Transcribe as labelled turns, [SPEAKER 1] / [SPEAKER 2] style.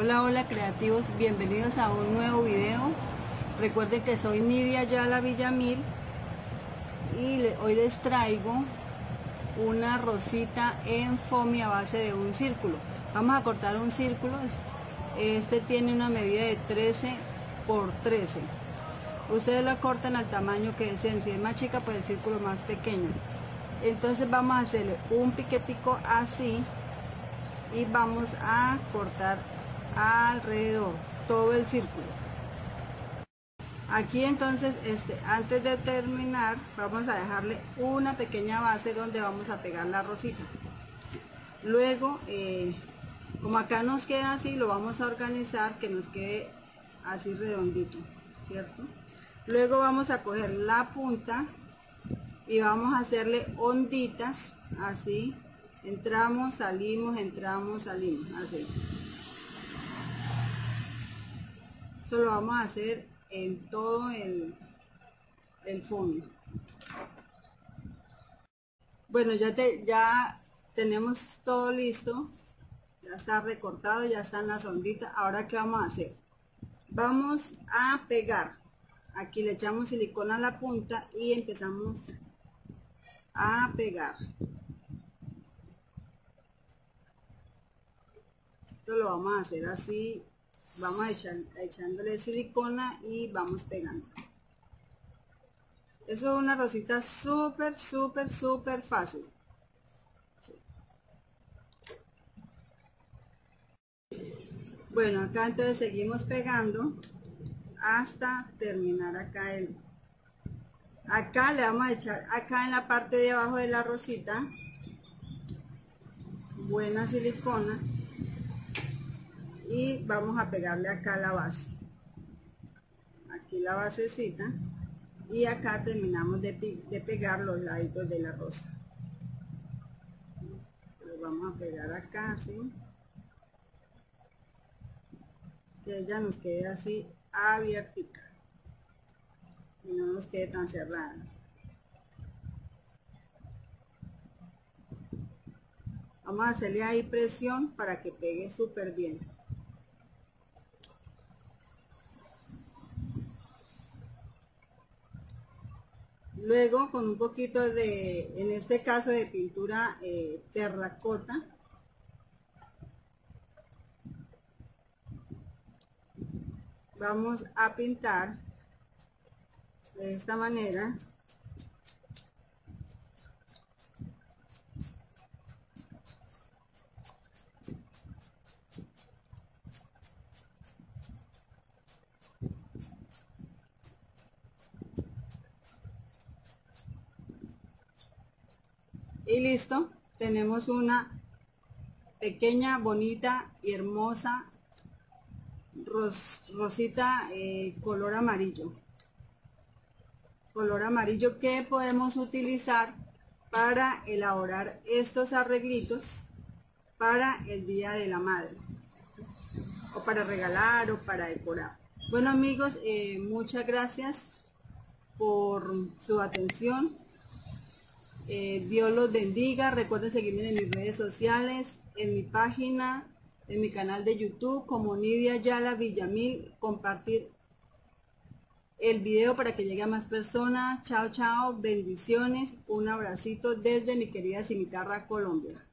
[SPEAKER 1] Hola, hola creativos, bienvenidos a un nuevo video. Recuerden que soy Nidia Yala Villamil y hoy les traigo una rosita en foamy a base de un círculo. Vamos a cortar un círculo, este tiene una medida de 13 por 13. Ustedes lo cortan al tamaño que deseen, si es más chica pues el círculo más pequeño. Entonces vamos a hacerle un piquetico así y vamos a cortar alrededor todo el círculo. Aquí entonces este antes de terminar vamos a dejarle una pequeña base donde vamos a pegar la rosita. Luego eh, como acá nos queda así lo vamos a organizar que nos quede así redondito cierto luego vamos a coger la punta y vamos a hacerle onditas así. Entramos salimos entramos salimos así esto lo vamos a hacer en todo el, el fondo. Bueno ya te ya tenemos todo listo. Ya está recortado ya están las onditas. Ahora qué vamos a hacer vamos a pegar. Aquí le echamos silicona a la punta y empezamos a pegar. Esto lo vamos a hacer así vamos a echar, echándole silicona y vamos pegando. Eso es una rosita súper súper súper fácil. Bueno acá entonces seguimos pegando hasta terminar acá el acá le vamos a echar acá en la parte de abajo de la rosita buena silicona y vamos a pegarle acá la base. Aquí la basecita. Y acá terminamos de, pegar los laditos de la rosa. Lo vamos a pegar acá así que ella nos quede así abierta y no nos quede tan cerrada. Vamos a hacerle ahí presión para que pegue súper bien Luego con un poquito de, en este caso de pintura eh, terracota, vamos a pintar de esta manera y listo tenemos una pequeña bonita y hermosa rosita eh, color amarillo. Color amarillo que podemos utilizar para elaborar estos arreglitos para el día de la madre o para regalar o para decorar. Bueno amigos eh, muchas gracias por su atención eh, Dios los bendiga. Recuerden seguirme en mis redes sociales, en mi página, en mi canal de YouTube como Nidia Yala Villamil. Compartir el video para que llegue a más personas. Chao, chao. Bendiciones. Un abracito desde mi querida Cimitarra, Colombia.